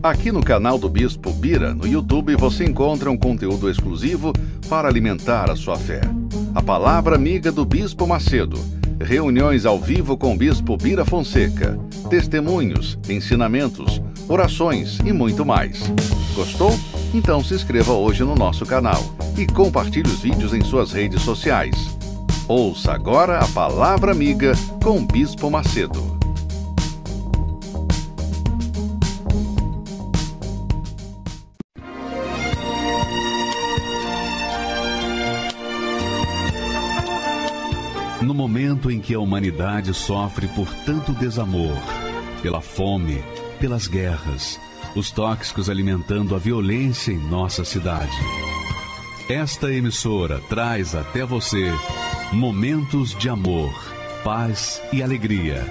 Aqui no canal do Bispo Bira, no YouTube, você encontra um conteúdo exclusivo para alimentar a sua fé. A palavra amiga do Bispo Macedo, reuniões ao vivo com o Bispo Bira Fonseca, testemunhos, ensinamentos, orações e muito mais. Gostou? Então se inscreva hoje no nosso canal e compartilhe os vídeos em suas redes sociais. Ouça agora a palavra amiga com o Bispo Macedo. Momento em que a humanidade sofre por tanto desamor, pela fome, pelas guerras, os tóxicos alimentando a violência em nossa cidade. Esta emissora traz até você momentos de amor, paz e alegria,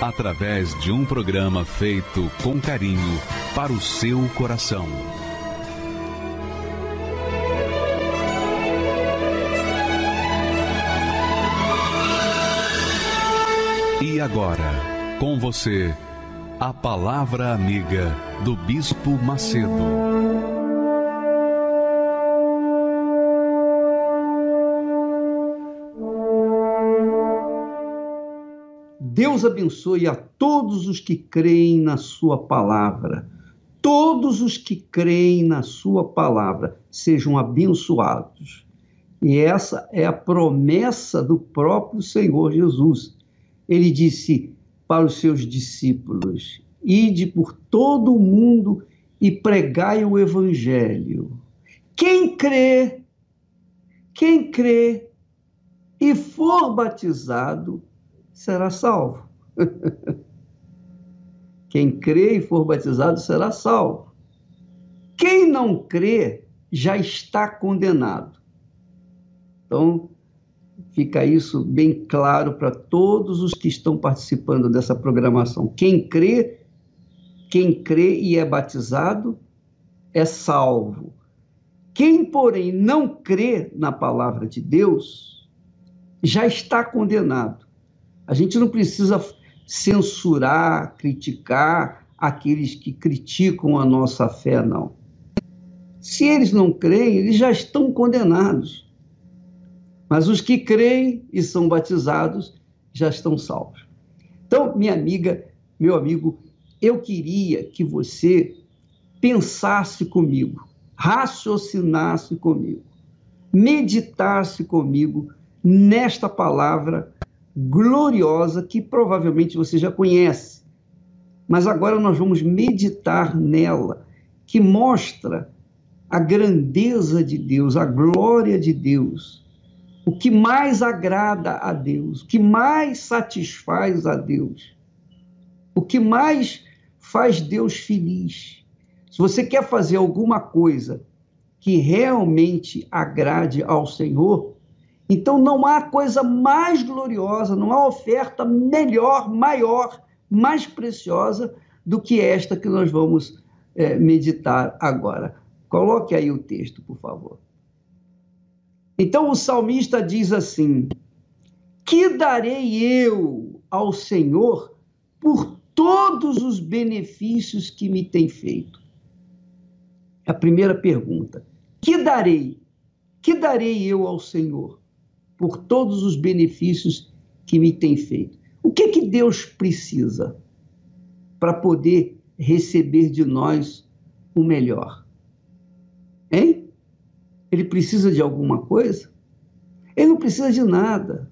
através de um programa feito com carinho para o seu coração. E agora, com você, a Palavra Amiga do Bispo Macedo. Deus abençoe a todos os que creem na Sua palavra. Todos os que creem na Sua palavra sejam abençoados. E essa é a promessa do próprio Senhor Jesus ele disse para os seus discípulos: Ide por todo o mundo e pregai o evangelho. Quem crê, quem crê e for batizado será salvo. quem crê e for batizado será salvo. Quem não crê já está condenado. Então, Fica isso bem claro para todos os que estão participando dessa programação. Quem crê, quem crê e é batizado é salvo. Quem, porém, não crê na palavra de Deus já está condenado. A gente não precisa censurar, criticar aqueles que criticam a nossa fé, não. Se eles não creem, eles já estão condenados. Mas os que creem e são batizados já estão salvos. Então, minha amiga, meu amigo, eu queria que você pensasse comigo, raciocinasse comigo, meditasse comigo nesta palavra gloriosa que provavelmente você já conhece. Mas agora nós vamos meditar nela, que mostra a grandeza de Deus, a glória de Deus o que mais agrada a Deus, o que mais satisfaz a Deus, o que mais faz Deus feliz. Se você quer fazer alguma coisa que realmente agrade ao Senhor, então não há coisa mais gloriosa, não há oferta melhor, maior, mais preciosa do que esta que nós vamos é, meditar agora. Coloque aí o texto, por favor. Então o salmista diz assim: Que darei eu ao Senhor por todos os benefícios que me tem feito? A primeira pergunta. Que darei? Que darei eu ao Senhor por todos os benefícios que me tem feito? O que que Deus precisa para poder receber de nós o melhor? Ele precisa de alguma coisa? Ele não precisa de nada.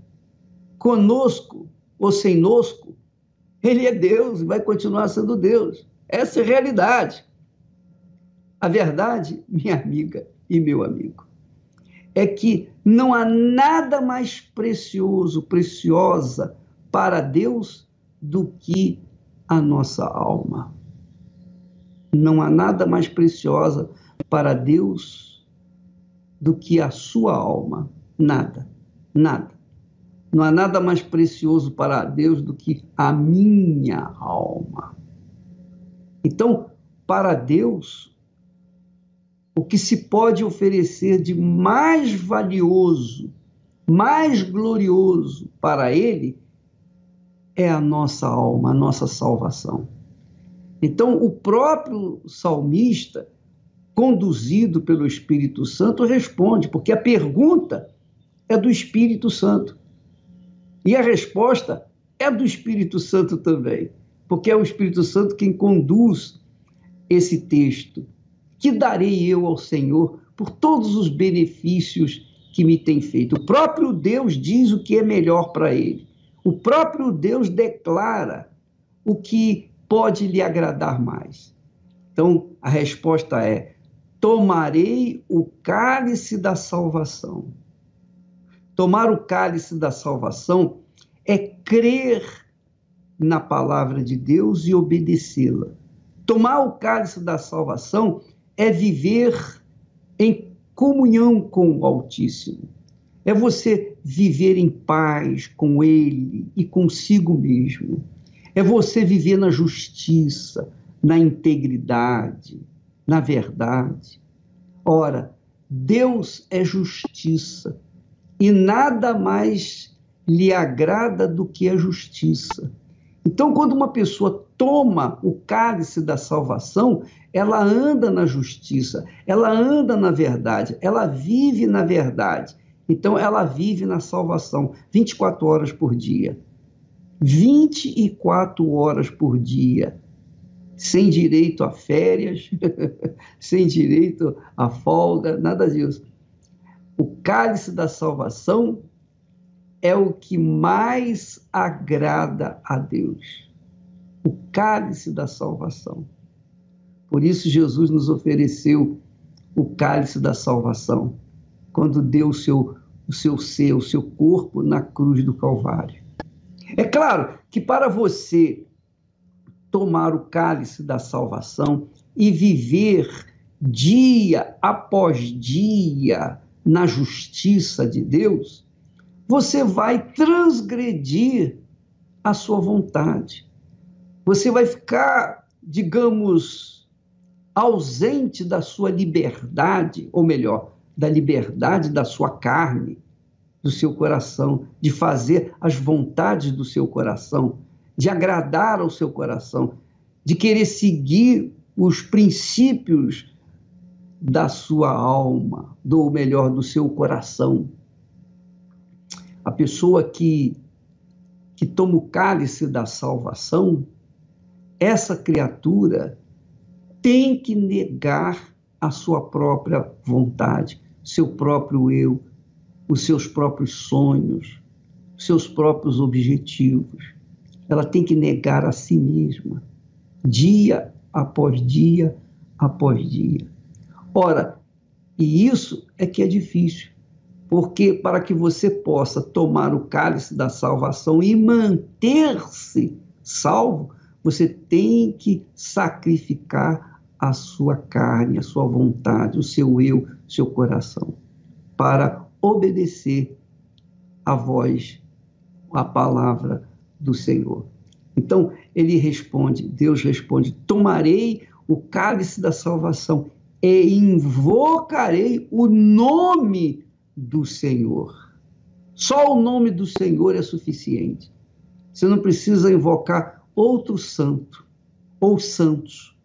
Conosco ou sem nosco, ele é Deus e vai continuar sendo Deus. Essa é a realidade. A verdade, minha amiga e meu amigo, é que não há nada mais precioso, preciosa para Deus do que a nossa alma. Não há nada mais preciosa para Deus do que a sua alma. Nada, nada. Não há nada mais precioso para Deus do que a minha alma. Então, para Deus, o que se pode oferecer de mais valioso, mais glorioso para Ele é a nossa alma, a nossa salvação. Então, o próprio salmista, conduzido pelo Espírito Santo, responde, porque a pergunta é do Espírito Santo. E a resposta é do Espírito Santo também, porque é o Espírito Santo quem conduz esse texto. Que darei eu ao Senhor por todos os benefícios que me tem feito? O próprio Deus diz o que é melhor para ele. O próprio Deus declara o que pode lhe agradar mais. Então, a resposta é: tomarei o cálice da salvação. Tomar o cálice da salvação é crer na palavra de Deus e obedecê-la. Tomar o cálice da salvação é viver em comunhão com o Altíssimo. É você viver em paz com Ele e consigo mesmo. É você viver na justiça, na integridade, na verdade. Ora, Deus é justiça e nada mais lhe agrada do que a justiça. Então, quando uma pessoa toma o cálice da salvação, ela anda na justiça, ela anda na verdade, ela vive na verdade. Então, ela vive na salvação 24 horas por dia. 24 horas por dia. Sem direito a férias, sem direito a folga, nada disso. O cálice da salvação é o que mais agrada a Deus. O cálice da salvação. Por isso, Jesus nos ofereceu o cálice da salvação, quando deu o seu, o seu ser, o seu corpo na cruz do Calvário. É claro que para você tomar o cálice da salvação e viver dia após dia na justiça de Deus, você vai transgredir a sua vontade. Você vai ficar, digamos, ausente da sua liberdade, ou melhor, da liberdade da sua carne, do seu coração, de fazer as vontades do seu coração, de agradar ao seu coração, de querer seguir os princípios da sua alma, do melhor, do seu coração. A pessoa que, que toma o cálice da salvação, essa criatura tem que negar a sua própria vontade, seu próprio eu, os seus próprios sonhos, seus próprios objetivos. Ela tem que negar a si mesma, dia após dia após dia. Ora, e isso é que é difícil, porque para que você possa tomar o cálice da salvação e manter-se salvo, você tem que sacrificar a sua carne, a sua vontade, o seu eu, o seu coração, para obedecer a voz, a palavra do Senhor. Então, ele responde, Deus responde: Tomarei o cálice da salvação e invocarei o nome do Senhor. Só o nome do Senhor é suficiente. Você não precisa invocar outro santo ou santos.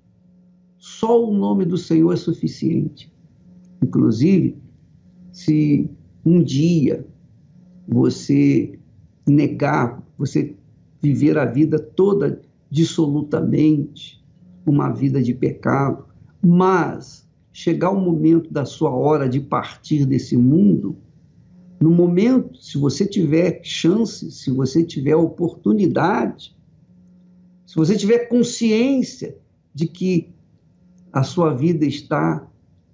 Só o nome do Senhor é suficiente. Inclusive, se um dia você negar, você viver a vida toda dissolutamente, uma vida de pecado, mas chegar o momento da sua hora de partir desse mundo, no momento, se você tiver chance, se você tiver oportunidade, se você tiver consciência de que a sua vida está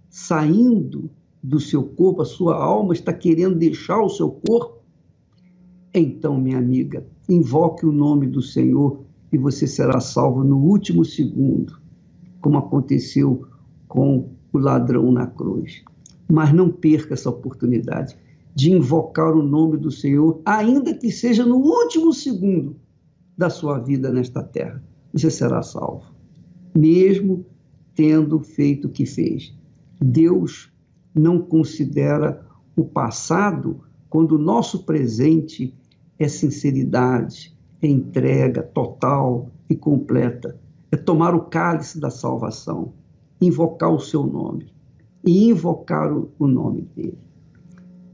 saindo do seu corpo, a sua alma está querendo deixar o seu corpo, então, minha amiga, invoque o nome do Senhor e você será salvo no último segundo, como aconteceu com o ladrão na cruz. Mas não perca essa oportunidade de invocar o nome do Senhor, ainda que seja no último segundo da sua vida nesta terra. Você será salvo, mesmo tendo feito o que fez. Deus não considera o passado quando o nosso presente é sinceridade, é entrega total e completa. é tomar o cálice da salvação, invocar o seu nome e invocar o, nome dele.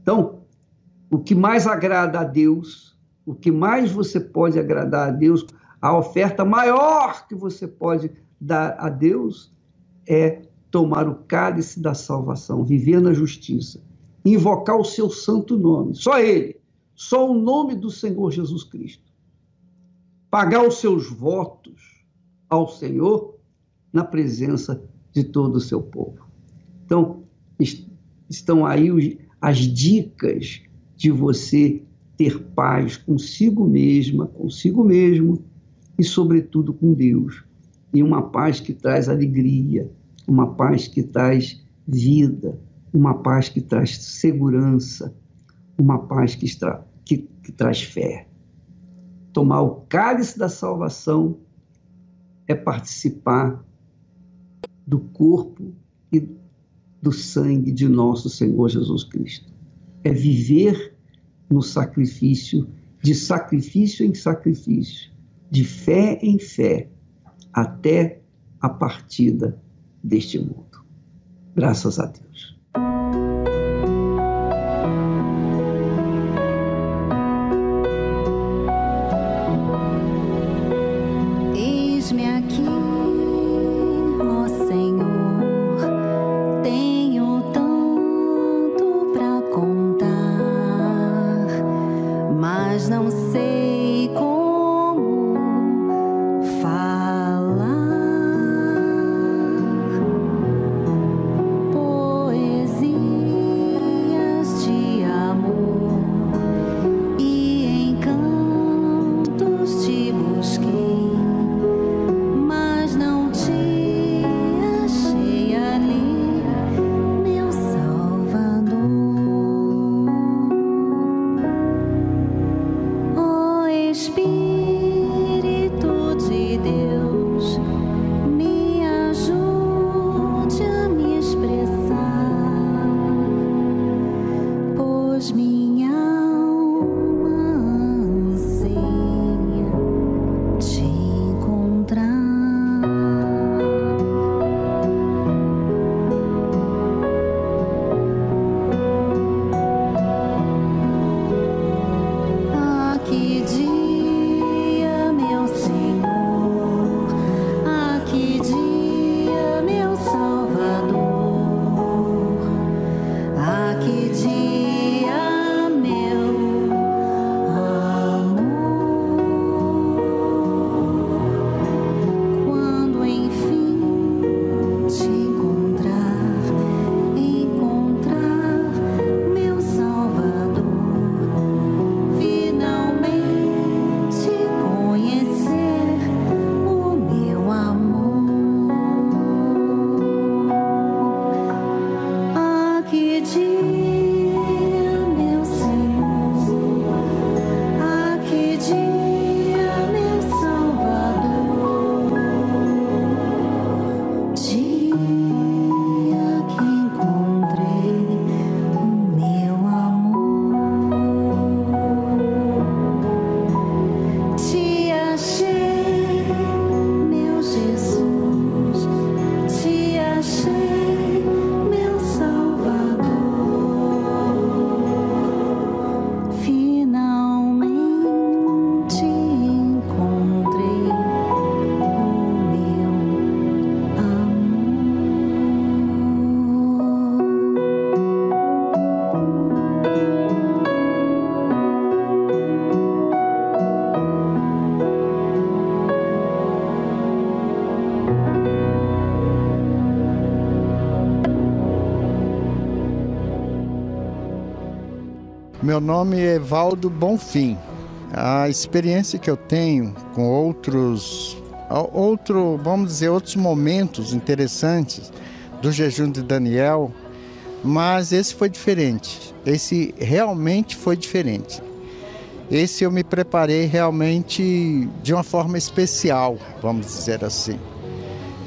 Então, o que mais agrada a Deus, o que mais você pode agradar a Deus, a oferta maior que você pode dar a Deus é tomar o cálice da salvação, viver na justiça, invocar o seu santo nome, só ele, só o nome do Senhor Jesus Cristo. Pagar os seus votos ao Senhor na presença de todo o seu povo. Então, estão aí as dicas de você ter paz consigo mesma, consigo mesmo e, sobretudo, com Deus. E uma paz que traz alegria, uma paz que traz vida, uma paz que traz segurança, uma paz que, extra, que, que traz fé. Tomar o cálice da salvação é participar do corpo e do sangue de nosso Senhor Jesus Cristo. É viver no sacrifício, de sacrifício em sacrifício, de fé em fé, até a partida deste mundo. Graças a Deus. Meu nome é Valdo Bonfim. A experiência que eu tenho com outros, outro, vamos dizer, outros momentos interessantes do jejum de Daniel, mas esse foi diferente. Esse realmente foi diferente. Esse eu me preparei realmente de uma forma especial, vamos dizer assim.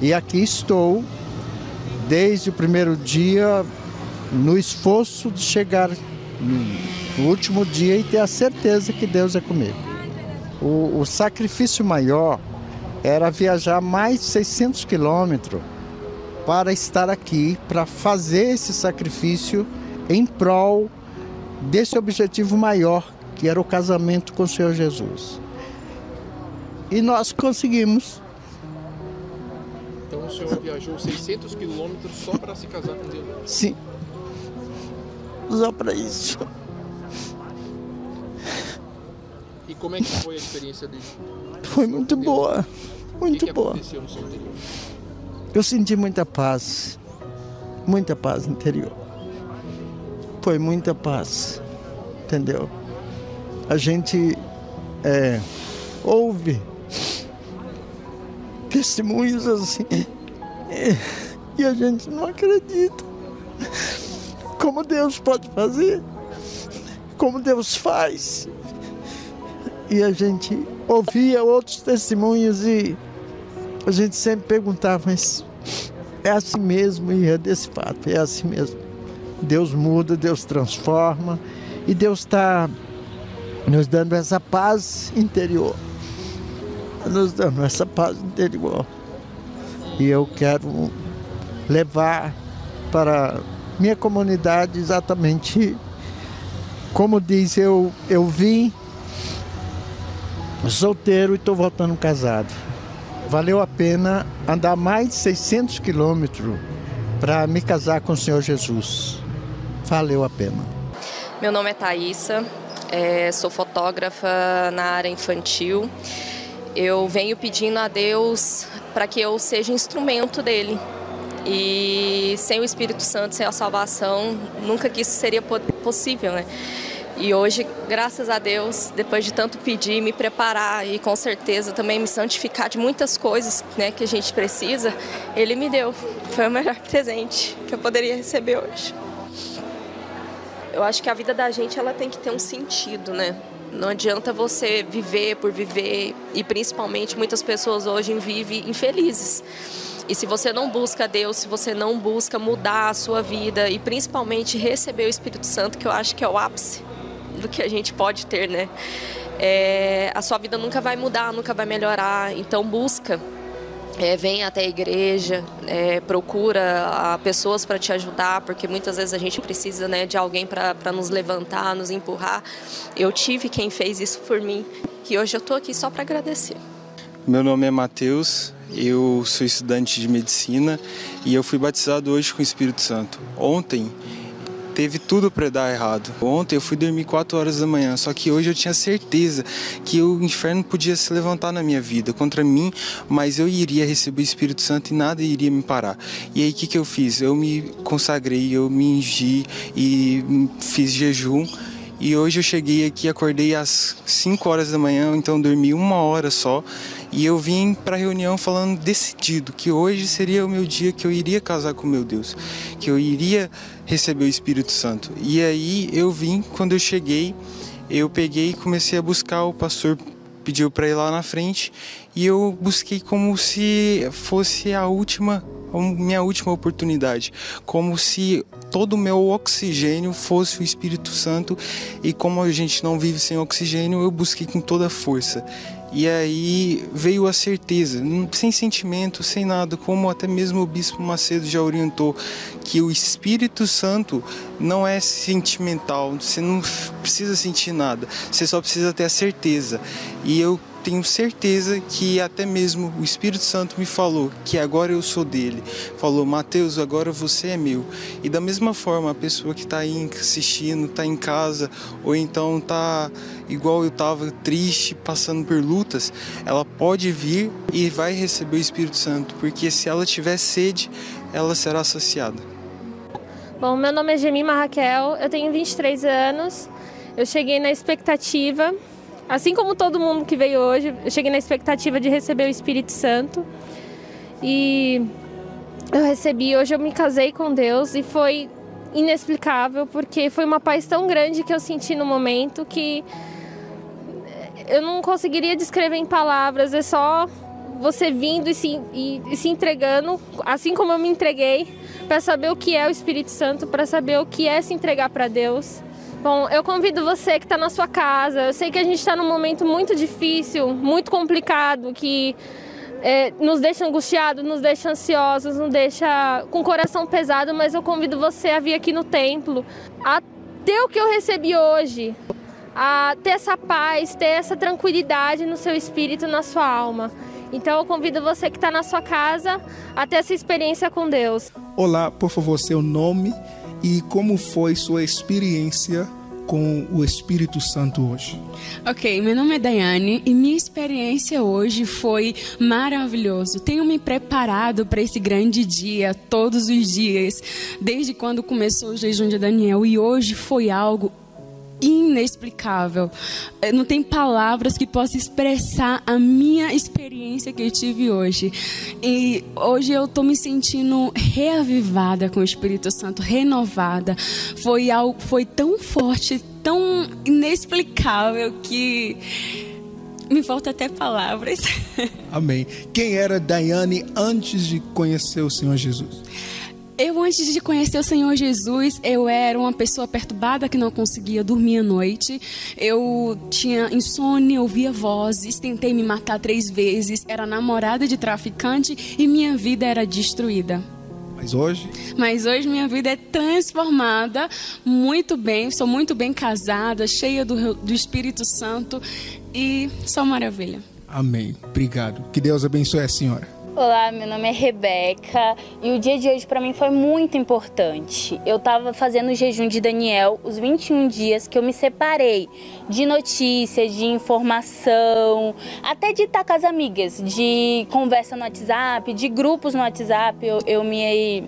E aqui estou desde o primeiro dia no esforço de chegar no último dia e ter a certeza que Deus é comigo. O, o sacrifício maior era viajar mais de 600 quilômetros para estar aqui, para fazer esse sacrifício em prol desse objetivo maior, que era o casamento com o Senhor Jesus. E nós conseguimos. Então o senhor viajou 600 quilômetros só para se casar com Deus? Sim. Só para isso. E como é que foi a experiência dele? Foi muito boa. Muito que boa. aconteceu no seu interior? Eu senti muita paz. Muita paz interior. Foi muita paz. Entendeu? A gente é, ouve testemunhos assim. é, E a gente não acredita. Como Deus pode fazer. Como Deus faz. E a gente ouvia outros testemunhos e a gente sempre perguntava, mas é assim mesmo e é desse fato, é assim mesmo. Deus muda, Deus transforma e Deus está nos dando essa paz interior. Nos dando essa paz interior. E eu quero levar para minha comunidade exatamente como diz, eu, eu vim solteiro e estou voltando casado. Valeu a pena andar mais de 600 quilômetros para me casar com o Senhor Jesus. Valeu a pena. Meu nome é Thaisa, é, sou fotógrafa na área infantil. Eu venho pedindo a Deus para que eu seja instrumento dele. E sem o Espírito Santo, sem a salvação, nunca que isso seria po- possível, né? E hoje, graças a Deus, depois de tanto pedir, me preparar e com certeza também me santificar de muitas coisas né, que a gente precisa, Ele me deu. Foi o melhor presente que eu poderia receber hoje. Eu acho que a vida da gente ela tem que ter um sentido, né? Não adianta você viver por viver e principalmente muitas pessoas hoje vivem infelizes. E se você não busca Deus, se você não busca mudar a sua vida e principalmente receber o Espírito Santo, que eu acho que é o ápice do que a gente pode ter, né? É, a sua vida nunca vai mudar, nunca vai melhorar. Então busca é, vem até a igreja, é, procura a pessoas para te ajudar, porque muitas vezes a gente precisa né, de alguém para nos levantar, nos empurrar. Eu tive quem fez isso por mim e hoje eu estou aqui só para agradecer. Meu nome é Matheus, eu sou estudante de medicina e eu fui batizado hoje com o Espírito Santo. Ontem teve tudo para dar errado. Ontem eu fui dormir 4 horas da manhã, só que hoje eu tinha certeza que o inferno podia se levantar na minha vida contra mim, mas eu iria receber o Espírito Santo e nada iria me parar. E aí o que, que eu fiz? Eu me consagrei, eu me ungi e fiz jejum. E hoje eu cheguei aqui, acordei às 5 horas da manhã, então dormi uma hora só. E eu vim para a reunião falando decidido que hoje seria o meu dia que eu iria casar com meu Deus, que eu iria receber o Espírito Santo. E aí eu vim, quando eu cheguei, eu peguei e comecei a buscar, o pastor pediu para ir lá na frente e eu busquei como se fosse a última a minha última oportunidade, como se todo o meu oxigênio fosse o Espírito Santo e como a gente não vive sem oxigênio, eu busquei com toda a força. E aí veio a certeza, sem sentimento, sem nada, como até mesmo o Bispo Macedo já orientou, que o Espírito Santo não é sentimental, você não precisa sentir nada, você só precisa ter a certeza. E eu tenho certeza que até mesmo o Espírito Santo me falou que agora eu sou dele. Falou, Mateus, agora você é meu. E da mesma forma, a pessoa que está aí assistindo, está em casa, ou então está igual eu estava, triste, passando por lutas, ela pode vir e vai receber o Espírito Santo, porque se ela tiver sede, ela será saciada. Bom, meu nome é Gemima Raquel, eu tenho 23 anos, eu cheguei na expectativa Assim como todo mundo que veio hoje, eu cheguei na expectativa de receber o Espírito Santo. E eu recebi, hoje eu me casei com Deus e foi inexplicável, porque foi uma paz tão grande que eu senti no momento que eu não conseguiria descrever em palavras, é só você vindo e se, e, e se entregando, assim como eu me entreguei, para saber o que é o Espírito Santo, para saber o que é se entregar para Deus. Bom, eu convido você que está na sua casa. Eu sei que a gente está num momento muito difícil, muito complicado, que é, nos deixa angustiados, nos deixa ansiosos, nos deixa com o coração pesado, mas eu convido você a vir aqui no templo, a ter o que eu recebi hoje, a ter essa paz, ter essa tranquilidade no seu espírito, na sua alma. Então eu convido você que está na sua casa a ter essa experiência com Deus. Olá, por favor, seu nome e como foi sua experiência com o Espírito Santo hoje? Ok, meu nome é Daiane e minha experiência hoje foi maravilhoso. Tenho me preparado para esse grande dia todos os dias, desde quando começou o jejum de Daniel e hoje foi algo inexplicável. Eh, não tem palavras que possam expressar a minha experiência que eu tive hoje. E hoje eu estou me sentindo reavivada com o Espírito Santo, renovada. Foi algo, foi tão forte, tão inexplicável que me falta até palavras. Amém. Quem era Daiane antes de conhecer o Senhor Jesus? Eu, antes de conhecer o Senhor Jesus, eu era uma pessoa perturbada que não conseguia dormir à noite. Eu tinha insônia, ouvia vozes, tentei me matar três vezes, era namorada de traficante e minha vida era destruída. Mas hoje? Mas hoje minha vida é transformada muito bem, sou muito bem casada, cheia do, do Espírito Santo e só maravilha. Amém. Obrigado. Que Deus abençoe a senhora. Olá, meu nome é Rebeca e o dia de hoje para mim foi muito importante. Eu estava fazendo o jejum de Daniel, os 21 dias que eu me separei de notícias, de informação, até de estar com as amigas, de conversa no WhatsApp, de grupos no WhatsApp. Eu, eu me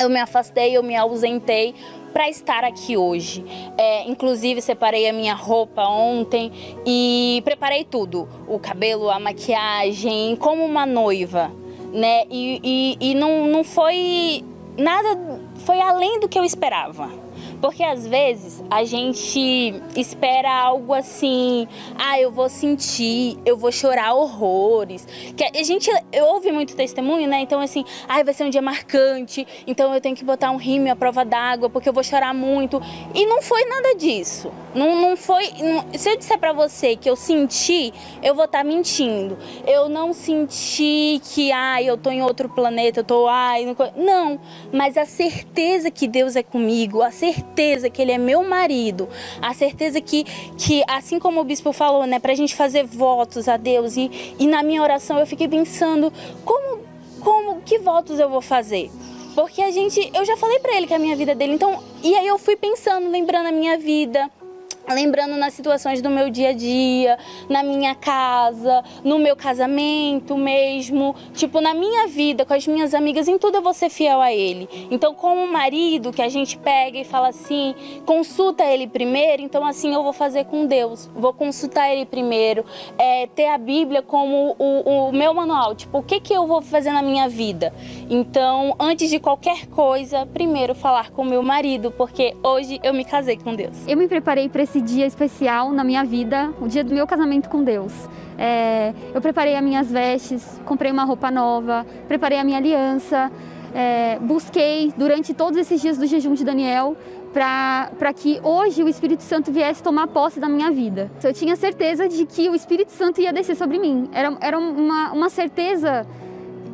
eu me afastei, eu me ausentei para estar aqui hoje. É, inclusive, separei a minha roupa ontem e preparei tudo: o cabelo, a maquiagem, como uma noiva, né? E, e, e não, não foi nada, foi além do que eu esperava. Porque às vezes a gente espera algo assim, ah, eu vou sentir, eu vou chorar horrores. Que a gente ouve muito testemunho, né? Então assim, ah, vai ser um dia marcante, então eu tenho que botar um rímel à prova d'água porque eu vou chorar muito. E não foi nada disso. Não, não foi. Não, se eu disser para você que eu senti, eu vou estar tá mentindo. Eu não senti que, ah, eu tô em outro planeta, eu tô, ai, não, não. Mas a certeza que Deus é comigo, a certeza certeza que ele é meu marido, a certeza que, que assim como o bispo falou, né, para a gente fazer votos a Deus. E, e na minha oração eu fiquei pensando, como, como, que votos eu vou fazer? Porque a gente, eu já falei para ele que a minha vida é dele, então, e aí eu fui pensando, lembrando a minha vida, lembrando nas situações do meu dia a dia, na minha casa, no meu casamento mesmo, tipo na minha vida com as minhas amigas, em tudo eu vou ser fiel a ele. Então, como marido que a gente pega e fala assim, consulta ele primeiro, então assim eu vou fazer com Deus, vou consultar ele primeiro, é, ter a Bíblia como o, o meu manual, tipo o que que eu vou fazer na minha vida. Então, antes de qualquer coisa, primeiro falar com meu marido, porque hoje eu me casei com Deus. Eu me preparei para esse dia especial na minha vida, o dia do meu casamento com Deus. É, eu preparei as minhas vestes, comprei uma roupa nova, preparei a minha aliança, é, busquei durante todos esses dias do jejum de Daniel para que hoje o Espírito Santo viesse tomar posse da minha vida. Eu tinha certeza de que o Espírito Santo ia descer sobre mim. Era, era uma, uma certeza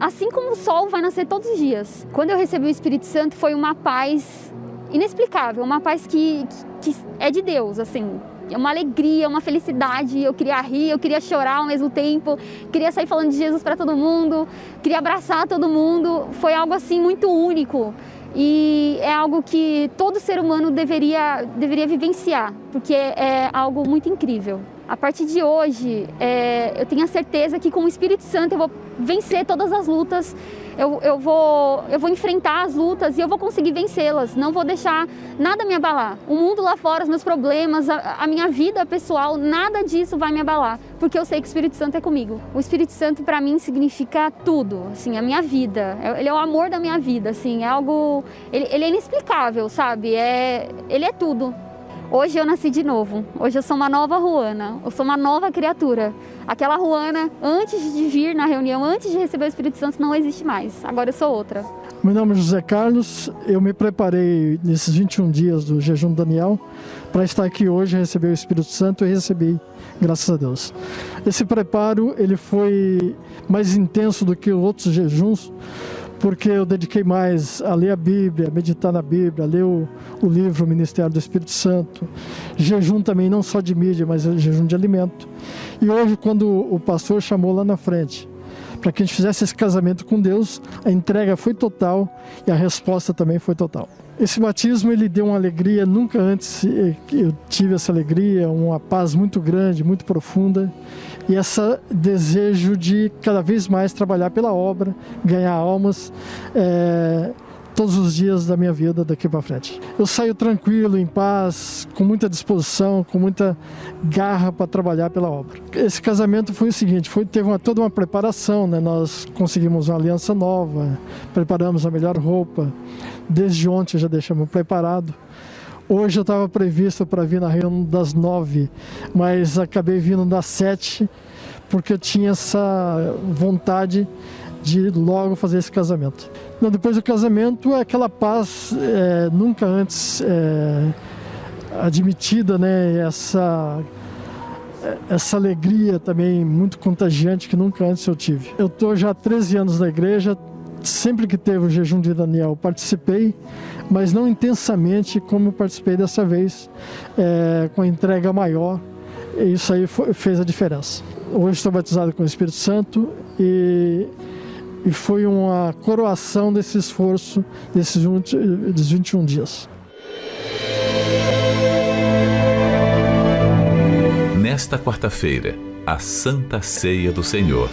assim como o sol vai nascer todos os dias. Quando eu recebi o Espírito Santo, foi uma paz inexplicável, uma paz que, que, que é de Deus, assim. É uma alegria, uma felicidade. Eu queria rir, eu queria chorar ao mesmo tempo, queria sair falando de Jesus para todo mundo, queria abraçar todo mundo. Foi algo assim muito único e é algo que todo ser humano deveria, deveria vivenciar, porque é algo muito incrível. A partir de hoje, é, eu tenho a certeza que com o Espírito Santo eu vou vencer todas as lutas, eu, eu, vou, eu vou enfrentar as lutas e eu vou conseguir vencê-las. Não vou deixar nada me abalar. O mundo lá fora, os meus problemas, a, a minha vida pessoal, nada disso vai me abalar, porque eu sei que o Espírito Santo é comigo. O Espírito Santo para mim significa tudo, assim, a minha vida. É, ele é o amor da minha vida, assim, é algo, ele, ele é inexplicável, sabe? É, ele é tudo. Hoje eu nasci de novo. Hoje eu sou uma nova Ruana. Eu sou uma nova criatura. Aquela Ruana, antes de vir na reunião, antes de receber o Espírito Santo, não existe mais. Agora eu sou outra. Meu nome é José Carlos. Eu me preparei nesses 21 dias do jejum Daniel para estar aqui hoje, receber o Espírito Santo e recebi, graças a Deus. Esse preparo ele foi mais intenso do que outros jejuns, porque eu dediquei mais a ler a Bíblia, meditar na Bíblia, ler o, o livro o Ministério do Espírito Santo. Jejum também, não só de mídia, mas jejum de alimento. E hoje, quando o pastor chamou lá na frente, para que a gente fizesse esse casamento com Deus, a entrega foi total e a resposta também foi total. Esse batismo ele deu uma alegria nunca antes eu tive essa alegria, uma paz muito grande, muito profunda e esse desejo de cada vez mais trabalhar pela obra, ganhar almas é, todos os dias da minha vida daqui para frente. Eu saio tranquilo, em paz, com muita disposição, com muita garra para trabalhar pela obra. Esse casamento foi o seguinte, foi teve uma, toda uma preparação, né? Nós conseguimos uma aliança nova, preparamos a melhor roupa. Desde ontem já deixamos preparado. Hoje eu estava previsto para vir na reunião das nove, mas acabei vindo das sete, porque eu tinha essa vontade de logo fazer esse casamento. Depois do casamento é aquela paz é, nunca antes é, admitida, né? Essa essa alegria também muito contagiante que nunca antes eu tive. Eu estou já há 13 anos na igreja, sempre que teve o jejum de Daniel participei, mas não intensamente como participei dessa vez, é, com a entrega maior. E isso aí foi, fez a diferença. Hoje estou batizado com o Espírito Santo e, e foi uma coroação desse esforço desses 21 dias. Nesta quarta-feira, a Santa Ceia do Senhor.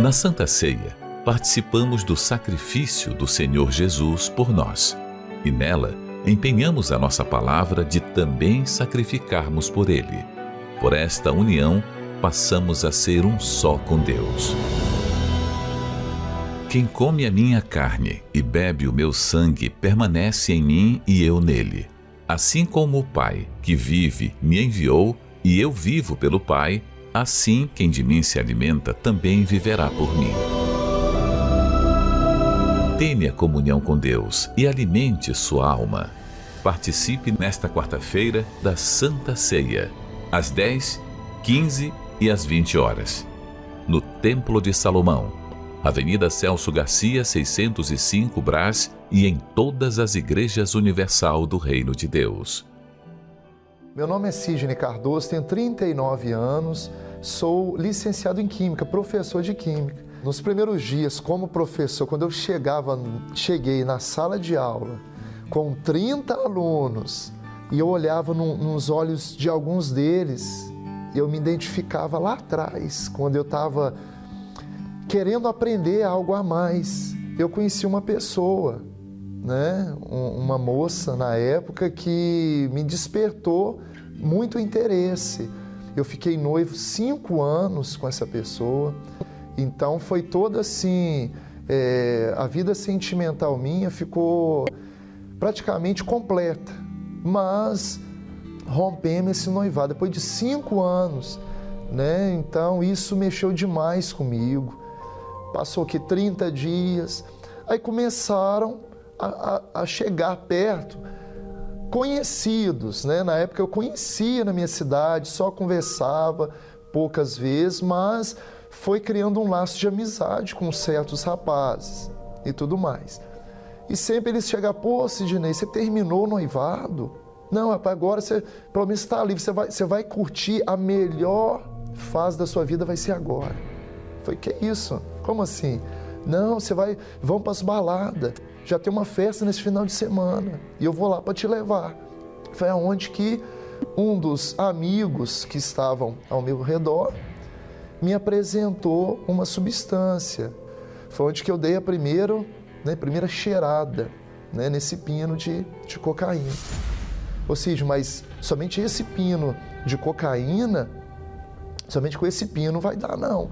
Na Santa Ceia, participamos do sacrifício do Senhor Jesus por nós e nela empenhamos a nossa palavra de também sacrificarmos por Ele. Por esta união, passamos a ser um só com Deus. Quem come a minha carne e bebe o meu sangue permanece em mim e eu nele. Assim como o Pai, que vive, me enviou e eu vivo pelo Pai, assim quem de mim se alimenta também viverá por mim. Tenha comunhão com Deus e alimente sua alma. Participe nesta quarta-feira da Santa Ceia, às 10, 15 e às 20 horas, no Templo de Salomão, Avenida Celso Garcia, 605 Brás e em todas as igrejas universal do Reino de Deus. Meu nome é Sidney Cardoso, tenho 39 anos, sou licenciado em Química, professor de Química. Nos primeiros dias, como professor, quando eu chegava, cheguei na sala de aula com 30 alunos e eu olhava no, nos olhos de alguns deles, eu me identificava lá atrás, quando eu estava querendo aprender algo a mais. Eu conheci uma pessoa né, uma moça na época que me despertou muito interesse. Eu fiquei noivo cinco anos com essa pessoa, então foi toda assim. É, a vida sentimental minha ficou praticamente completa, mas rompemos esse noivado depois de cinco anos, né? Então isso mexeu demais comigo. Passou que 30 dias, aí começaram a, a, chegar perto conhecidos, né? Na época eu conhecia na minha cidade, só conversava poucas vezes, mas foi criando um laço de amizade com certos rapazes e tudo mais. E sempre eles chegam, pô, Sidney, você terminou o noivado? Não, rapaz, agora você pelo menos está livre, você vai, você vai curtir a melhor fase da sua vida, vai ser agora. Foi que isso? Como assim? Não, você vai, vão para as baladas já tem uma festa nesse final de semana e eu vou lá para te levar. Foi aonde que um dos amigos que estavam ao meu redor me apresentou uma substância. Foi onde que eu dei a primeira, né, primeira cheirada né, nesse pino de, de cocaína. Ou seja, mas somente esse pino de cocaína, somente com esse pino vai dar, não.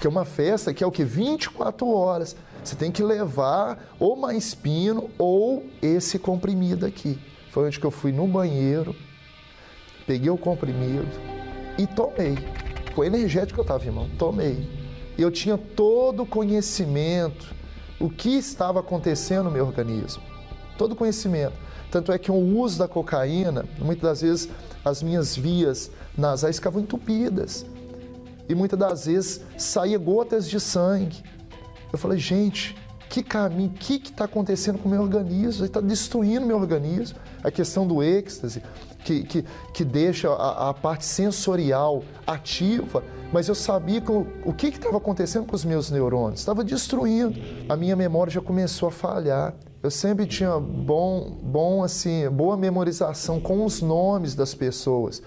Que é uma festa que é o que? 24 horas. Você tem que levar ou mais pino ou esse comprimido aqui. Foi onde que eu fui no banheiro, peguei o comprimido e tomei. Foi energético que eu estava, irmão. Tomei. Eu tinha todo o conhecimento, o que estava acontecendo no meu organismo. Todo conhecimento. Tanto é que o uso da cocaína, muitas das vezes as minhas vias nasais ficavam entupidas. E muitas das vezes saía gotas de sangue. Eu falei, gente, que caminho, o que está acontecendo com o meu organismo? Ele está destruindo o meu organismo. A questão do êxtase, que, que, que deixa a, a parte sensorial ativa, mas eu sabia que o, o que estava acontecendo com os meus neurônios? Estava destruindo. A minha memória já começou a falhar. Eu sempre tinha bom, bom assim, boa memorização com os nomes das pessoas.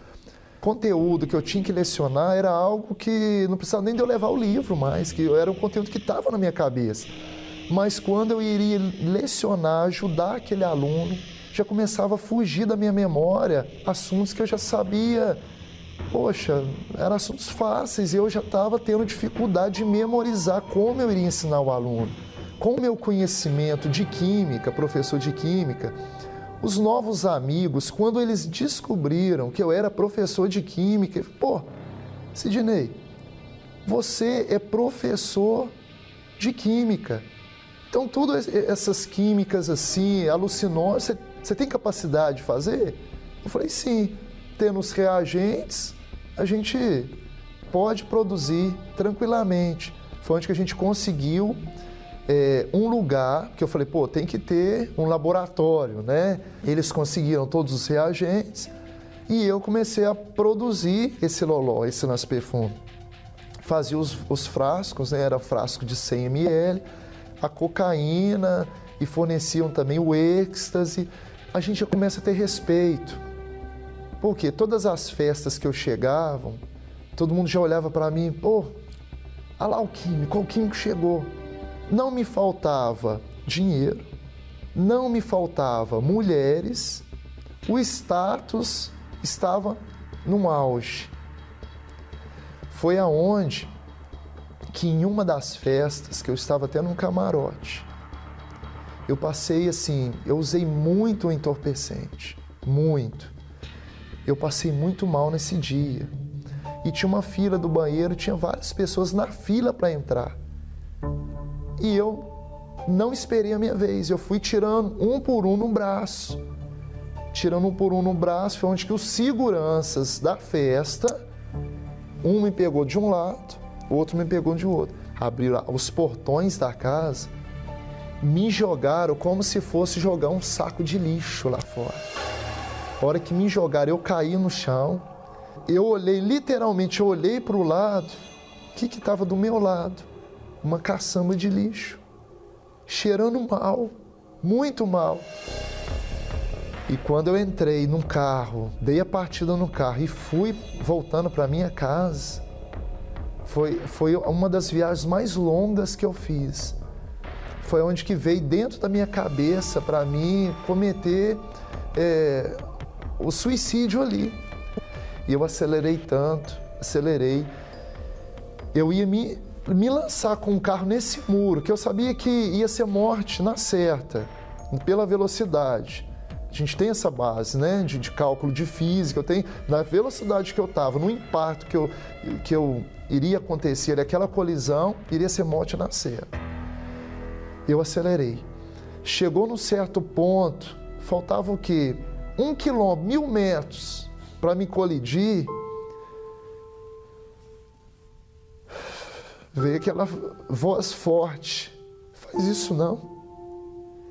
Conteúdo que eu tinha que lecionar era algo que não precisava nem de eu levar o livro mais, que era um conteúdo que estava na minha cabeça. Mas quando eu iria lecionar, ajudar aquele aluno, já começava a fugir da minha memória assuntos que eu já sabia. Poxa, eram assuntos fáceis e eu já estava tendo dificuldade de memorizar como eu iria ensinar o aluno com meu conhecimento de química, professor de química, os novos amigos, quando eles descobriram que eu era professor de química, pô, Sidney, você é professor de química. Então, todas essas químicas assim, alucinógenas, você, você tem capacidade de fazer? Eu falei, sim. Tendo os reagentes, a gente pode produzir tranquilamente. Foi onde que a gente conseguiu é, um lugar que eu falei, pô, tem que ter um laboratório, né? Eles conseguiram todos os reagentes e eu comecei a produzir esse loló, esse nas perfume. Fazia os, os frascos, né? Era frasco de 100 ml, a cocaína e forneciam também o êxtase. A gente já começa a ter respeito. Porque todas as festas que eu chegava, todo mundo já olhava para mim, pô, olha lá o químico, o químico chegou não me faltava dinheiro, não me faltava mulheres, o status estava no auge. Foi aonde que em uma das festas que eu estava até num camarote, eu passei assim, eu usei muito entorpecente, muito. Eu passei muito mal nesse dia. E tinha uma fila do banheiro, tinha várias pessoas na fila para entrar. E eu não esperei a minha vez. Eu fui tirando um por um no braço. Tirando um por um no braço, foi onde que os seguranças da festa, um me pegou de um lado, o outro me pegou de outro. Abriram os portões da casa, me jogaram como se fosse jogar um saco de lixo lá fora. A hora que me jogaram, eu caí no chão. Eu olhei, literalmente, eu olhei para o lado. O que estava do meu lado? Uma caçamba de lixo, cheirando mal, muito mal. E quando eu entrei num carro, dei a partida no carro e fui voltando para minha casa, foi, foi uma das viagens mais longas que eu fiz. Foi onde que veio dentro da minha cabeça para mim cometer é, o suicídio ali. E eu acelerei tanto, acelerei. Eu ia me me lançar com o carro nesse muro, que eu sabia que ia ser morte na certa, pela velocidade. A gente tem essa base né, de, de cálculo de física, eu tenho, na velocidade que eu estava, no impacto que eu, que eu iria acontecer, aquela colisão, iria ser morte na certa. Eu acelerei. Chegou num certo ponto, faltava o quê? Um quilômetro, mil metros para me colidir, veio aquela voz forte. Faz isso não.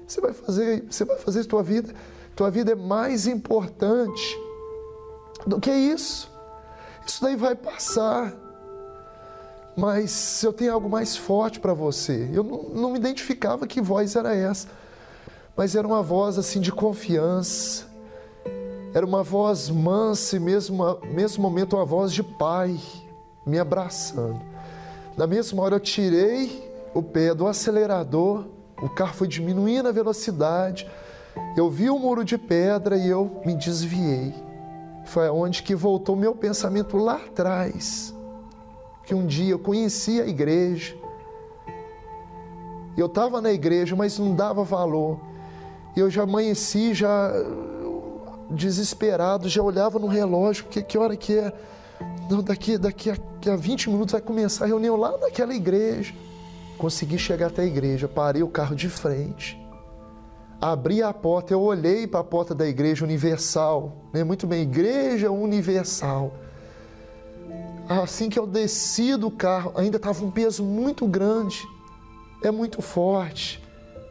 Você vai fazer, você vai fazer tua vida. Tua vida é mais importante do que isso. Isso daí vai passar. Mas eu tenho algo mais forte para você. Eu não, não me identificava que voz era essa. Mas era uma voz assim de confiança. Era uma voz mansa e mesmo, mesmo momento uma voz de pai me abraçando. Na mesma hora eu tirei o pé do acelerador, o carro foi diminuindo a velocidade, eu vi o muro de pedra e eu me desviei. Foi onde que voltou meu pensamento lá atrás, que um dia eu conhecia a igreja, eu estava na igreja, mas não dava valor. Eu já amanheci, já desesperado, já olhava no relógio, porque que hora que é? Daqui, daqui, a, a 20 minutos vai começar a reunião lá naquela igreja. Consegui chegar até a igreja, parei o carro de frente. Abri a porta, eu olhei para a porta da igreja universal, né? muito bem, igreja universal. Assim que eu desci do carro, ainda estava um peso muito grande, é muito forte.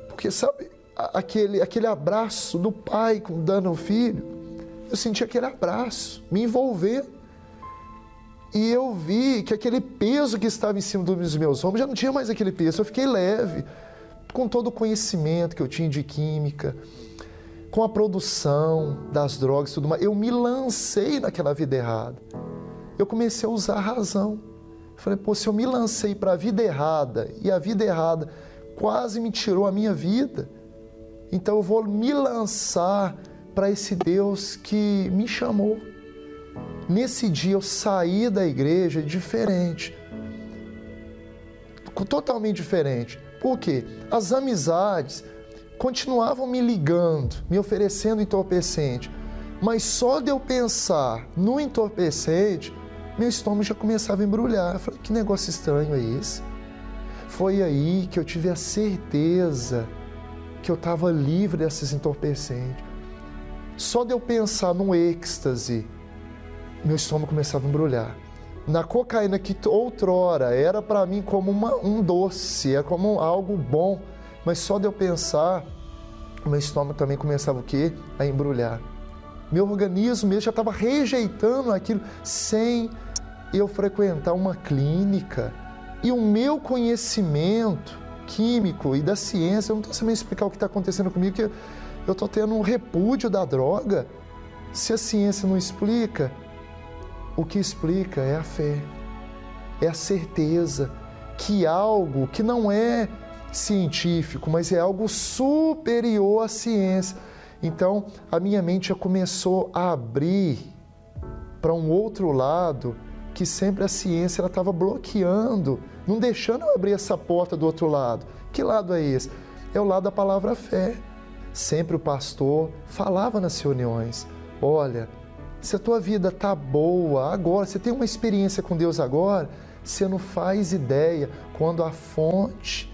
Porque sabe, aquele, aquele abraço do pai dando ao filho, eu senti aquele abraço me envolvendo. E eu vi que aquele peso que estava em cima dos meus ombros já não tinha mais aquele peso. Eu fiquei leve, com todo o conhecimento que eu tinha de química, com a produção das drogas e tudo mais. Eu me lancei naquela vida errada. Eu comecei a usar a razão. falei, pô, se eu me lancei para a vida errada e a vida errada quase me tirou a minha vida, então eu vou me lançar para esse Deus que me chamou. Nesse dia eu saí da igreja diferente, totalmente diferente. Por quê? As amizades continuavam me ligando, me oferecendo entorpecente, mas só de eu pensar no entorpecente, meu estômago já começava a embrulhar. Eu falei, que negócio estranho é esse? Foi aí que eu tive a certeza que eu estava livre desses entorpecentes. Só de eu pensar no êxtase, meu estômago começava a embrulhar. Na cocaína, que outrora era para mim como uma, um doce, é como algo bom, mas só de eu pensar, meu estômago também começava o quê? A embrulhar. Meu organismo mesmo já estava rejeitando aquilo sem eu frequentar uma clínica. E o meu conhecimento químico e da ciência, eu não estou sabendo explicar o que está acontecendo comigo, que eu estou tendo um repúdio da droga. Se a ciência não explica, o que explica é a fé, é a certeza que algo que não é científico, mas é algo superior à ciência. Então, a minha mente já começou a abrir para um outro lado que sempre a ciência estava bloqueando, não deixando eu abrir essa porta do outro lado. Que lado é esse? É o lado da palavra fé. Sempre o pastor falava nas reuniões: olha, se a tua vida tá boa agora, você tem uma experiência com Deus agora, você não faz ideia quando a fonte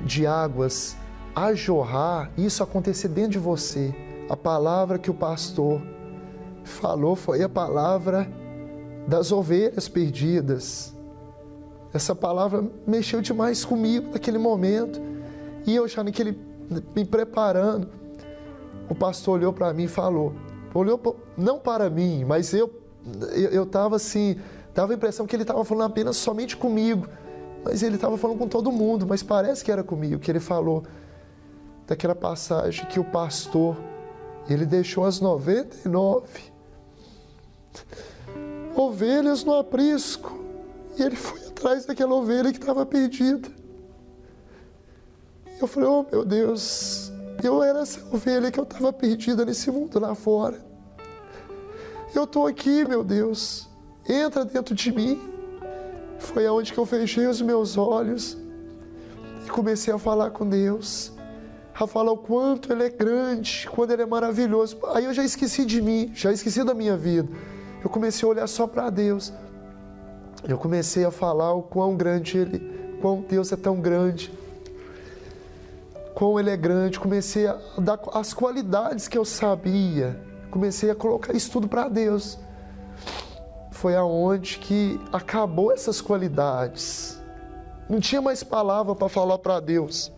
de águas a jorrar, isso acontecer dentro de você. A palavra que o pastor falou foi a palavra das ovelhas perdidas. Essa palavra mexeu demais comigo naquele momento. E eu já naquele me preparando, o pastor olhou para mim e falou: olhou não para mim, mas eu eu estava assim, dava a impressão que ele estava falando apenas somente comigo, mas ele estava falando com todo mundo, mas parece que era comigo, que ele falou daquela passagem que o pastor, ele deixou as 99 ovelhas no aprisco. E ele foi atrás daquela ovelha que estava perdida. Eu falei, oh meu Deus, eu era essa ovelha que eu estava perdida nesse mundo lá fora. Eu estou aqui, meu Deus, entra dentro de mim. Foi aonde que eu fechei os meus olhos e comecei a falar com Deus, a falar o quanto Ele é grande, quando Ele é maravilhoso. Aí eu já esqueci de mim, já esqueci da minha vida eu comecei a olhar só para Deus. Eu comecei a falar o quão grande Ele, quão Deus é tão grande, quão Ele é grande. Comecei a dar as qualidades que eu sabia. Comecei a colocar isso tudo para Deus. Foi aonde que acabou essas qualidades. Não tinha mais palavra para falar para Deus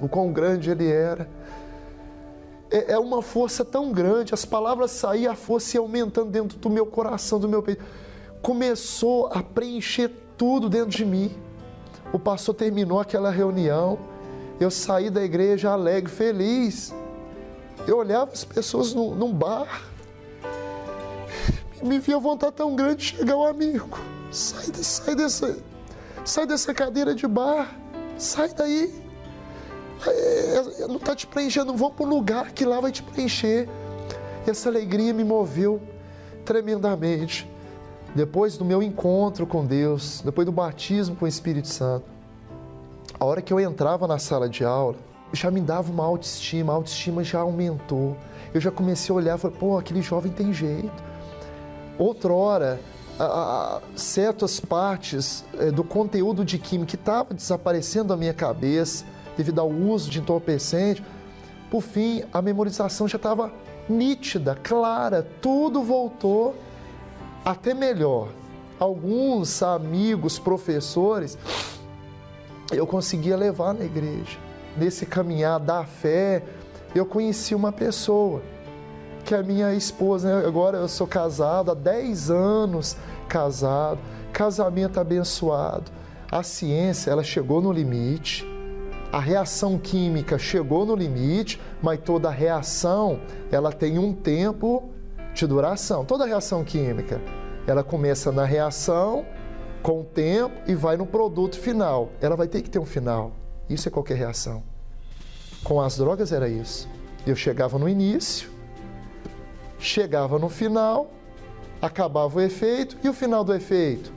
o quão grande Ele era é, é uma força tão grande, as palavras saíam, a força ia aumentando dentro do meu coração, do meu peito. Começou a preencher tudo dentro de mim. O pastor terminou aquela reunião, eu saí da igreja alegre, feliz. Eu olhava as pessoas num, num bar, me via vontade tão grande de chegar um amigo. Sai, sai, dessa, sai dessa cadeira de bar, sai daí. É, é, não está te preenchendo, vamos para um lugar que lá vai te preencher. Essa alegria me moveu tremendamente. Depois do meu encontro com Deus, depois do batismo com o Espírito Santo, a hora que eu entrava na sala de aula, já me dava uma autoestima, a autoestima já aumentou. Eu já comecei a olhar e falei, pô, aquele jovem tem jeito. Outrora, a, a, certas partes é, do conteúdo de química que estava desaparecendo da minha cabeça devido ao uso de entorpecente, por fim, a memorização já estava nítida, clara, tudo voltou até melhor. Alguns amigos, professores, eu conseguia levar na igreja. Nesse caminhar da fé, eu conheci uma pessoa, que é minha esposa. Né? Agora eu sou casado há 10 anos, casado, casamento abençoado. A ciência, ela chegou no limite. A reação química chegou no limite, mas toda reação, ela tem um tempo de duração. Toda reação química, ela começa na reação com o tempo e vai no produto final. Ela vai ter que ter um final. Isso é qualquer reação. Com as drogas era isso. Eu chegava no início, chegava no final, acabava o efeito e o final do efeito?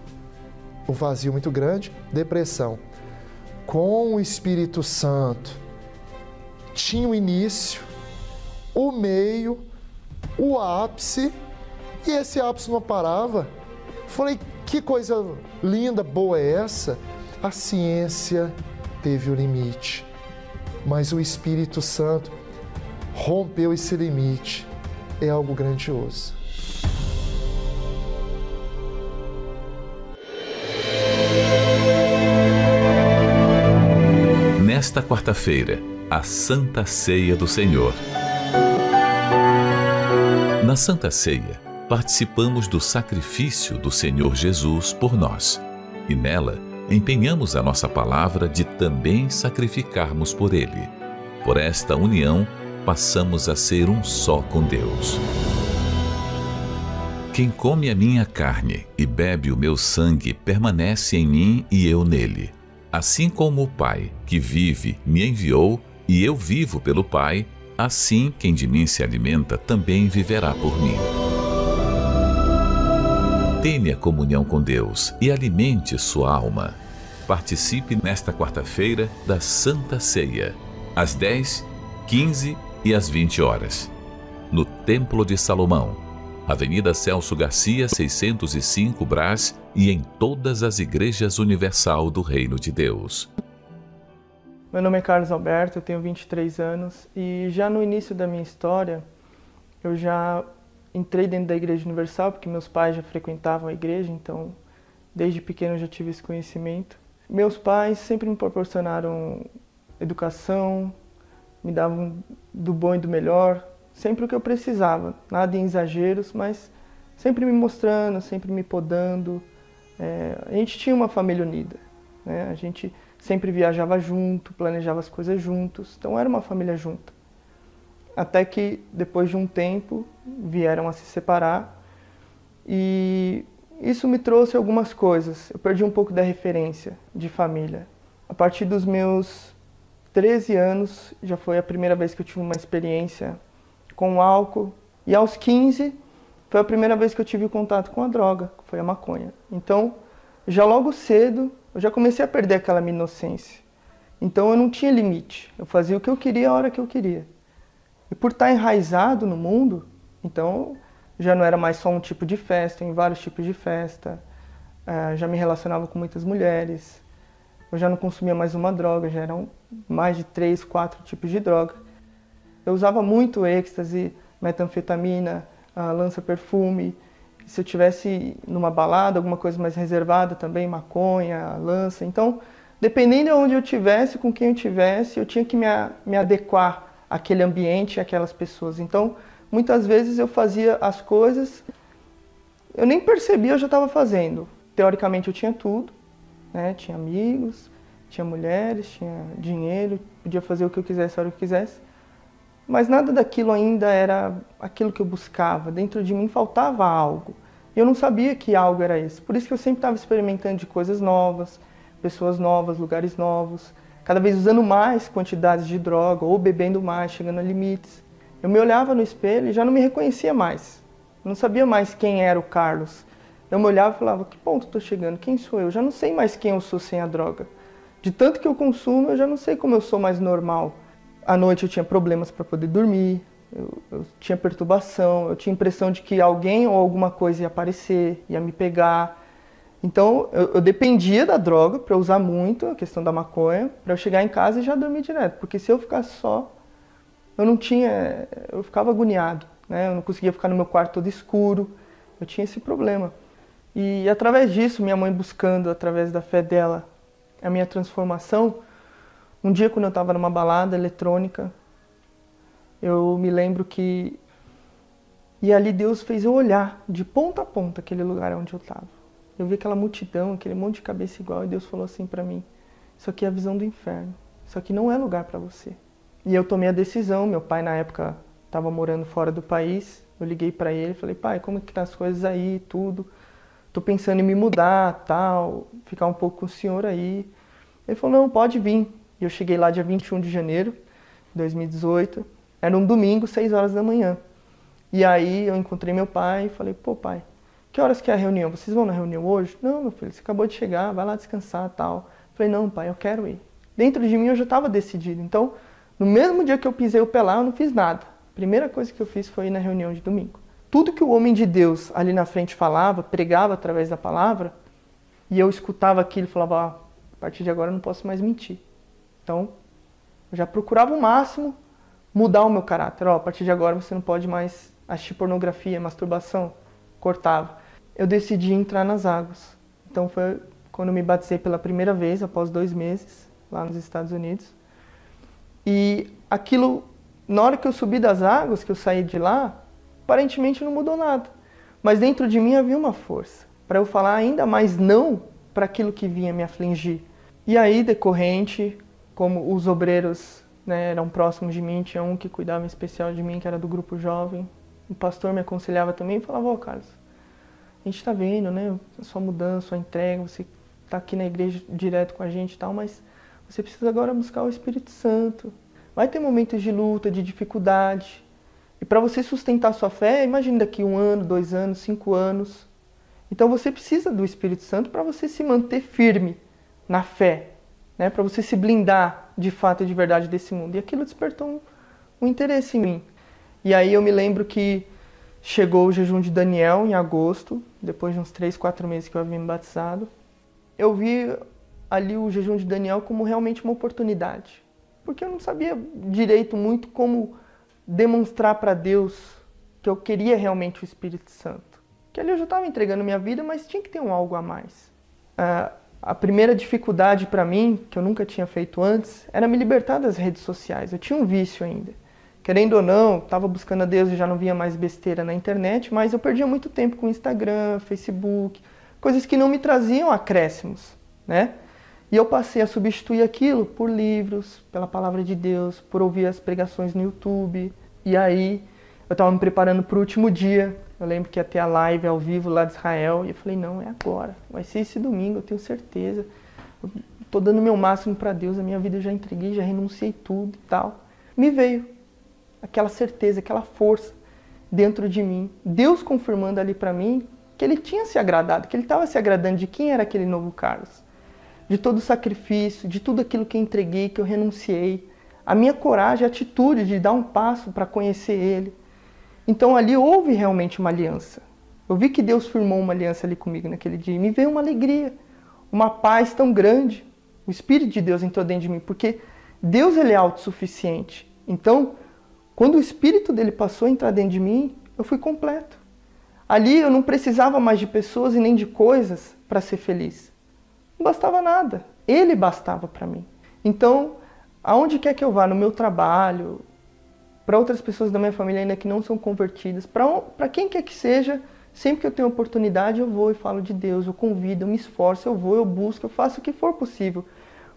O vazio muito grande, depressão. Com o Espírito Santo, tinha o início, o meio, o ápice, e esse ápice não parava. Falei, que coisa linda, boa é essa? A ciência teve o limite, mas o Espírito Santo rompeu esse limite. É algo grandioso. Nesta quarta-feira, a Santa Ceia do Senhor. Na Santa Ceia, participamos do sacrifício do Senhor Jesus por nós. E nela, empenhamos a nossa palavra de também sacrificarmos por Ele. Por esta união, passamos a ser um só com Deus. Quem come a minha carne e bebe o meu sangue permanece em mim e eu nele. Assim como o Pai, que vive, me enviou e eu vivo pelo Pai, assim quem de mim se alimenta também viverá por mim. Tenha comunhão com Deus e alimente sua alma. Participe nesta quarta-feira da Santa Ceia, às 10, 15 e às 20 horas, no Templo de Salomão, Avenida Celso Garcia, 605 Brás e em todas as igrejas universal do Reino de Deus. Meu nome é Carlos Alberto, eu tenho 23 anos e já no início da minha história eu já entrei dentro da Igreja Universal, porque meus pais já frequentavam a igreja, então desde pequeno já tive esse conhecimento. Meus pais sempre me proporcionaram educação, me davam do bom e do melhor, sempre o que eu precisava, nada em exageros, mas sempre me mostrando, sempre me podando. É, a gente tinha uma família unida, né? a gente sempre viajava junto, planejava as coisas juntos, então era uma família junta. Até que depois de um tempo vieram a se separar e isso me trouxe algumas coisas. Eu perdi um pouco da referência de família. A partir dos meus 13 anos já foi a primeira vez que eu tive uma experiência com álcool e aos 15 foi a primeira vez que eu tive contato com a droga, que foi a maconha. Então, já logo cedo, eu já comecei a perder aquela minha inocência. Então eu não tinha limite. Eu fazia o que eu queria a hora que eu queria. E por estar enraizado no mundo, então já não era mais só um tipo de festa, em vários tipos de festa. Uh, já me relacionava com muitas mulheres. Eu já não consumia mais uma droga, já eram mais de três, quatro tipos de droga. Eu usava muito êxtase, metanfetamina, lança-perfume. Se eu tivesse numa balada, alguma coisa mais reservada também, maconha, lança. Então, dependendo de onde eu tivesse, com quem eu tivesse, eu tinha que me, me adequar aquele ambiente, aquelas pessoas. Então, muitas vezes eu fazia as coisas, eu nem percebia, eu já estava fazendo. Teoricamente eu tinha tudo, né? tinha amigos, tinha mulheres, tinha dinheiro, podia fazer o que eu quisesse, a hora que eu quisesse. Mas nada daquilo ainda era aquilo que eu buscava. Dentro de mim faltava algo. Eu não sabia que algo era esse. Por isso que eu sempre estava experimentando de coisas novas, pessoas novas, lugares novos cada vez usando mais quantidades de droga ou bebendo mais, chegando a limites. Eu me olhava no espelho e já não me reconhecia mais. Eu não sabia mais quem era o Carlos. Eu me olhava e falava: que ponto estou chegando? Quem sou eu? Já não sei mais quem eu sou sem a droga. De tanto que eu consumo, eu já não sei como eu sou mais normal. À noite eu tinha problemas para poder dormir, eu, eu, tinha perturbação, eu tinha impressão de que alguém ou alguma coisa ia aparecer, ia me pegar. Então eu, eu dependia da droga para usar muito, a questão da maconha, para eu chegar em casa e já dormir direto. Porque se eu ficasse só, eu não tinha, eu ficava agoniado, né? Eu não conseguia ficar no meu quarto todo escuro. Eu tinha esse problema. E através disso, minha mãe buscando através da fé dela a minha transformação, um dia quando eu estava numa balada eletrônica, eu me lembro que e ali Deus fez eu olhar de ponta a ponta aquele lugar onde eu estava. Eu vi aquela multidão, aquele monte de cabeça igual, e Deus falou assim para mim: Isso aqui é a visão do inferno. Isso aqui não é lugar para você. E eu tomei a decisão. Meu pai, na época, estava morando fora do país. Eu liguei para ele falei: Pai, como é que tá as coisas aí, tudo? Tô pensando em me mudar, tal, ficar um pouco com o senhor aí. Ele falou: Não, pode vir. E eu cheguei lá dia 21 de janeiro de 2018. Era um domingo, 6 horas da manhã. E aí eu encontrei meu pai e falei: Pô, pai que horas que é a reunião? Vocês vão na reunião hoje? Não, meu filho, você acabou de chegar, vai lá descansar tal. Falei, não, pai, eu quero ir. Dentro de mim eu já estava decidido. Então, no mesmo dia que eu pisei o pé lá, eu não fiz nada. A primeira coisa que eu fiz foi ir na reunião de domingo. Tudo que o homem de Deus ali na frente falava, pregava através da palavra, e eu escutava aquilo e falava, ah, a partir de agora eu não posso mais mentir. Então, eu já procurava o máximo mudar o meu caráter. A partir de agora você não pode mais assistir pornografia, masturbação. Cortava eu decidi entrar nas águas. Então foi quando me batizei pela primeira vez, após dois meses, lá nos Estados Unidos. E aquilo, na hora que eu subi das águas, que eu saí de lá, aparentemente não mudou nada. Mas dentro de mim havia uma força para eu falar ainda mais não para aquilo que vinha me afligir. E aí, decorrente, como os obreiros né, eram próximos de mim, tinha um que cuidava em especial de mim, que era do grupo jovem. O pastor me aconselhava também e falava: Ô, oh, Carlos, a gente está vendo, né, a sua mudança, a sua entrega, você está aqui na igreja direto com a gente e tal, mas você precisa agora buscar o Espírito Santo. Vai ter momentos de luta, de dificuldade. E para você sustentar sua fé, imagine daqui um ano, dois anos, cinco anos. Então você precisa do Espírito Santo para você se manter firme na fé, né? para você se blindar de fato e de verdade desse mundo. E aquilo despertou um, um interesse em mim. E aí eu me lembro que Chegou o jejum de Daniel em agosto, depois de uns 3, 4 meses que eu havia me batizado. Eu vi ali o jejum de Daniel como realmente uma oportunidade, porque eu não sabia direito muito como demonstrar para Deus que eu queria realmente o Espírito Santo. Que ali eu já estava entregando minha vida, mas tinha que ter um algo a mais. Uh, a primeira dificuldade para mim, que eu nunca tinha feito antes, era me libertar das redes sociais. Eu tinha um vício ainda querendo ou não, estava buscando a Deus e já não via mais besteira na internet, mas eu perdia muito tempo com Instagram, Facebook, coisas que não me traziam acréscimos, né? E eu passei a substituir aquilo por livros, pela palavra de Deus, por ouvir as pregações no YouTube. E aí eu estava me preparando para o último dia. Eu lembro que ia ter a live ao vivo lá de Israel. E eu falei, não, é agora. Vai ser esse domingo, eu tenho certeza. Estou dando o meu máximo para Deus, a minha vida eu já entreguei, já renunciei tudo e tal. Me veio aquela certeza, aquela força dentro de mim. Deus confirmando ali para mim que ele tinha se agradado, que ele estava se agradando de quem era aquele novo Carlos. De todo o sacrifício, de tudo aquilo que eu entreguei, que eu renunciei. A minha coragem, a atitude de dar um passo para conhecer ele. Então ali houve realmente uma aliança. Eu vi que Deus firmou uma aliança ali comigo naquele dia. E me veio uma alegria, uma paz tão grande. O Espírito de Deus entrou dentro de mim, porque Deus ele é autossuficiente. Então, quando o espírito dele passou a entrar dentro de mim, eu fui completo. Ali eu não precisava mais de pessoas e nem de coisas para ser feliz. Não bastava nada. Ele bastava para mim. Então, aonde quer que eu vá, no meu trabalho, para outras pessoas da minha família ainda que não são convertidas, para quem quer que seja, sempre que eu tenho oportunidade, eu vou e falo de Deus, eu convido, eu me esforço, eu vou, eu busco, eu faço o que for possível.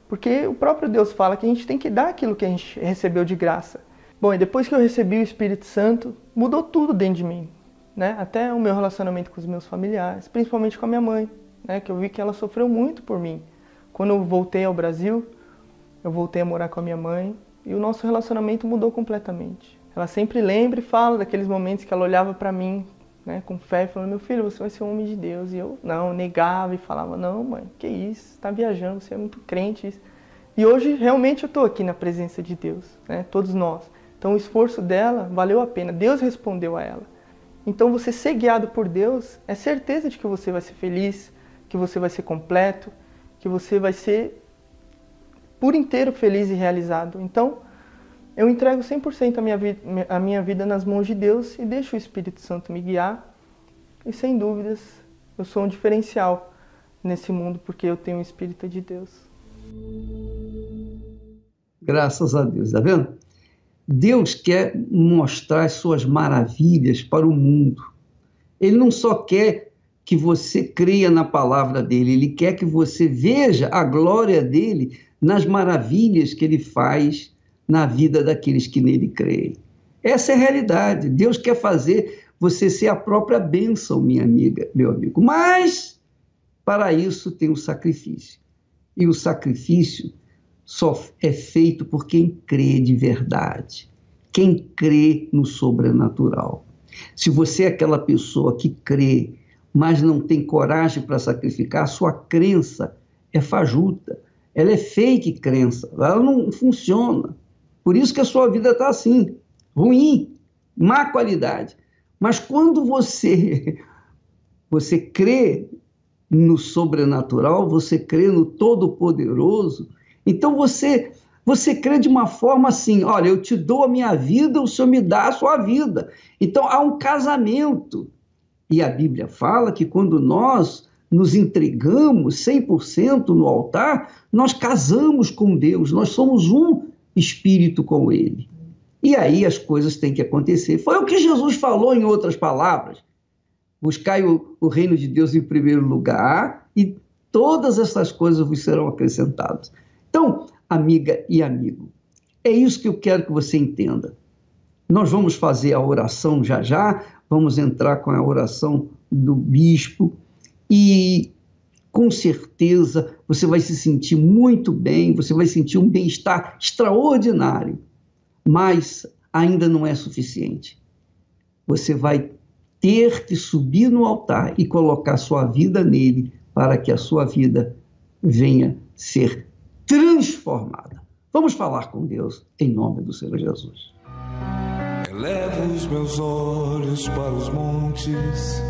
Porque o próprio Deus fala que a gente tem que dar aquilo que a gente recebeu de graça. Bom, e depois que eu recebi o Espírito Santo, mudou tudo dentro de mim, né? Até o meu relacionamento com os meus familiares, principalmente com a minha mãe, né? Que eu vi que ela sofreu muito por mim. Quando eu voltei ao Brasil, eu voltei a morar com a minha mãe e o nosso relacionamento mudou completamente. Ela sempre lembra e fala daqueles momentos que ela olhava para mim, né, com fé, falando: "Meu filho, você vai ser um homem de Deus". E eu não, negava e falava: "Não, mãe, que isso? Está viajando, você é muito crente". E hoje realmente eu estou aqui na presença de Deus, né? todos nós. Então o esforço dela valeu a pena, Deus respondeu a ela. Então você ser guiado por Deus é certeza de que você vai ser feliz, que você vai ser completo, que você vai ser por inteiro feliz e realizado. Então, eu entrego 100% a minha, vida, a minha vida nas mãos de Deus e deixo o Espírito Santo me guiar. E sem dúvidas, eu sou um diferencial nesse mundo porque eu tenho o Espírito de Deus. Graças a Deus, tá vendo? Deus quer mostrar as suas maravilhas para o mundo. Ele não só quer que você creia na palavra dele, ele quer que você veja a glória dele nas maravilhas que ele faz na vida daqueles que nele creem. Essa é a realidade. Deus quer fazer você ser a própria bênção, minha amiga, meu amigo. Mas, para isso, tem o sacrifício. E o sacrifício só é feito por quem crê de verdade, quem crê no sobrenatural. Se você é aquela pessoa que crê, mas não tem coragem para sacrificar, sua crença é fajuta, ela é fake crença, ela não funciona. Por isso que a sua vida está assim, ruim, má qualidade. Mas quando você você crê no sobrenatural, você crê no todo-poderoso, então você você crê de uma forma assim, olha, eu te dou a minha vida, o Senhor me dá a sua vida. Então há um casamento. E a Bíblia fala que quando nós nos entregamos 100% no altar, nós casamos com Deus, nós somos um espírito com Ele. E aí as coisas têm que acontecer. Foi o que Jesus falou em outras palavras. Buscai o, o reino de Deus em primeiro lugar e todas essas coisas vos serão acrescentadas. Então, amiga e amigo, é isso que eu quero que você entenda. Nós vamos fazer a oração já já, vamos entrar com a oração do bispo e com certeza você vai se sentir muito bem, você vai sentir um bem-estar extraordinário, mas ainda não é suficiente. Você vai ter que subir no altar e colocar sua vida nele para que a sua vida venha ser transformada. Vamos falar com Deus em nome do Senhor Jesus. Elevo os meus olhos para os montes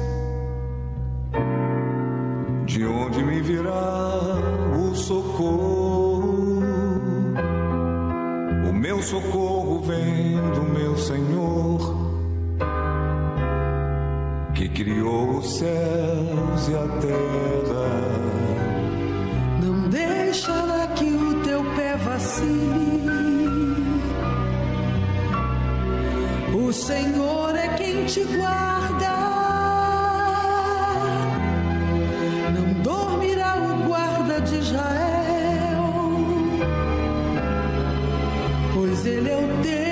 de onde me virá o socorro? O meu socorro vem do meu Senhor, que criou os céus e a terra. Não deixará que teu O Senhor é quem te guarda. de Israel, pois Ele é o socorro.